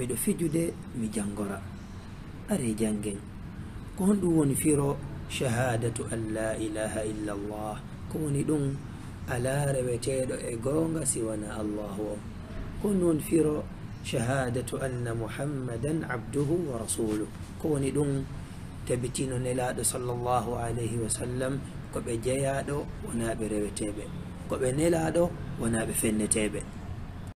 miɗo fijude mi janngora are jangen ko honɗum woni firo shahadatu an la ilaha illa llah ko woni ɗum ala reweteɗo e goonga siwana allahu o. Ko honɗum woni firo shahadatu anna muhammadan abduhu wa rasuluh. Ko woni ɗum tabitino nelaɗo sallllahu alayhi wa sallam ko ɓe jeyaɗo wona ɓe reweteɓe. Ko ɓe nelaɗo wona ɓe fenneteɓe.